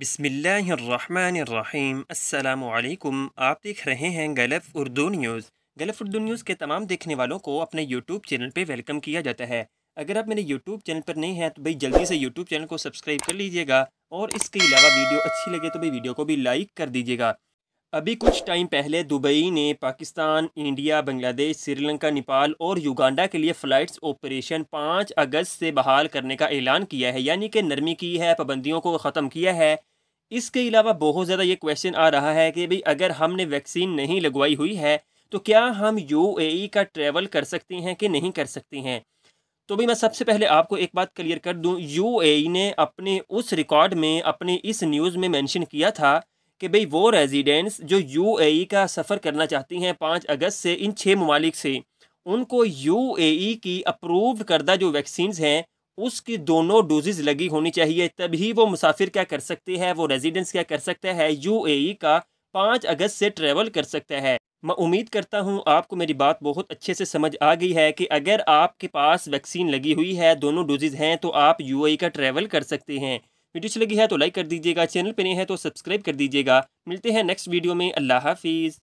بسم اللہ الرحمن الرحیم۔ السلام علیکم۔ آپ دیکھ رہے ہیں Gulf Urdu news. Gulf Urdu news کے تمام دیکھنے والوں کو اپنے یوٹیوب چینل پہ ویلکم کیا جاتا ہے۔ اگر آپ میرے یوٹیوب چینل پر نہیں ہیں تو بھئی جلدی سے یوٹیوب چینل کو سبسکرائب کر لیجیے گا اور اس کے علاوہ ویڈیو اچھی لگے تو بھئی ویڈیو کو بھی لائک کر دیجیے گا۔ ابھی کچھ ٹائم پہلے دبئی نے پاکستان، انڈیا، بنگلہ دیش، سری لنکا، نیپال اور یوگانڈا کے لیے فلائٹس آپریشن پانچ اگست سے بحال کرنے کا اعلان کیا ہے یعنی کہ نرمی کی ہے، پابندیوں کو ختم کیا ہے۔ اس کے علاوہ بہت زیادہ یہ کویشچن آ رہا ہے کہ بھئی اگر ہم نے ویکسین نہیں لگوائی ہوئی ہے، تو کیا ہم یو اے ای کا ٹریول کر سکتے ہیں کہ نہیں کر سکتے ہیں؟ تو بھی میں سب سے پہلے آپ کو ایک بات کلیئر کر دوں، یو اے ای نے اپنے اس ریکارڈ میں، اپنے اس نیوز میں مینشن کیا تھا کہ بھئی وہ ریزیڈنٹس جو یو اے ای کا سفر کرنا چاہتی ہیں پانچ اگست سے ان چھ ممالک سے، ان کو یو اے ای کی اپروو کردہ جو ویکسینز ہیں، اس کی دونوں ڈوزز لگی ہونی چاہیے، تبھی وہ مسافر کیا کر سکتے ہیں، وہ ریزیڈنس کیا کر سکتا ہے یو اے ای کا پانچ اگست سے ٹریول کر سکتا ہے۔ میں امید کرتا ہوں آپ کو میری بات بہت اچھے سے سمجھ آ گئی ہے کہ اگر آپ کے پاس ویکسین لگی ہوئی ہے، دونوں ڈوزز ہیں، تو آپ یو اے ای کا ٹریول کر سکتے ہیں۔ ویڈیو اچھی لگی ہے تو لائک کر دیجیے گا، چینل پہ نہیں ہے تو سبسکرائب کر دیجیے گا۔ ملتے ہیں نیکسٹ ویڈیو میں۔ اللہ حافظ۔